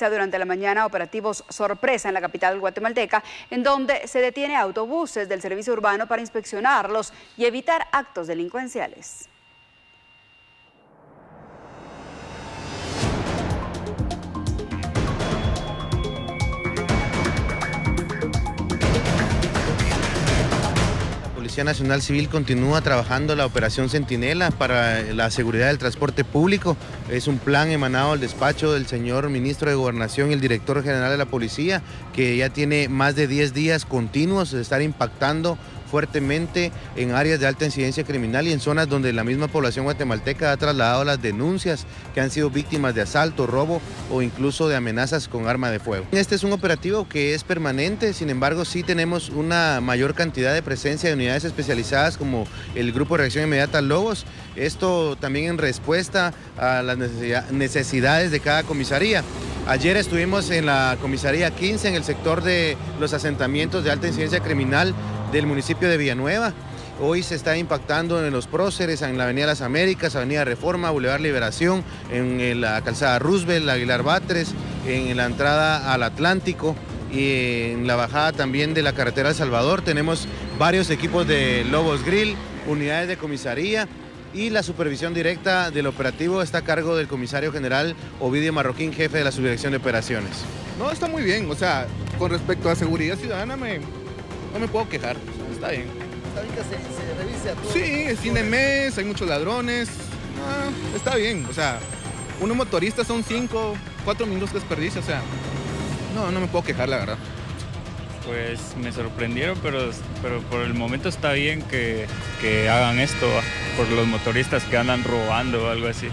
durante la mañana operativos sorpresa en la capital guatemalteca, en donde se detiene autobuses del servicio urbano para inspeccionarlos y evitar actos delincuenciales. Policía Nacional Civil continúa trabajando la operación Centinela para la seguridad del transporte público. Es un plan emanado del despacho del señor ministro de Gobernación y el director general de la policía, que ya tiene más de 10 días continuos de estar impactando fuertemente en áreas de alta incidencia criminal y en zonas donde la misma población guatemalteca ha trasladado las denuncias que han sido víctimas de asalto, robo o incluso de amenazas con arma de fuego. Este es un operativo que es permanente, sin embargo sí tenemos una mayor cantidad de presencia de unidades especializadas como el Grupo de Reacción Inmediata Lobos, esto también en respuesta a las necesidades de cada comisaría. Ayer estuvimos en la comisaría 15 en el sector de los asentamientos de alta incidencia criminal del municipio de Villanueva. Hoy se está impactando en los próceres, en la Avenida Las Américas, Avenida Reforma, Boulevard Liberación, en la calzada Roosevelt, Aguilar Batres, en la entrada al Atlántico y en la bajada también de la carretera El Salvador. Tenemos varios equipos de Lobos Grill, unidades de comisaría y la supervisión directa del operativo está a cargo del comisario general Ovidio Marroquín, jefe de la subdirección de operaciones. No, está muy bien, o sea, con respecto a seguridad ciudadana me, no me puedo quejar, está bien. ¿Está bien que se, revise a todos? Sí, es fin de mes, hay muchos ladrones, ah, está bien, o sea, uno motorista son cinco, cuatro minutos de desperdicio, o sea, no, no me puedo quejar, la verdad. Pues me sorprendieron, pero, pero por el momento está bien que, que hagan esto por los motoristas que andan robando o algo así.